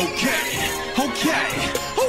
Okay, okay.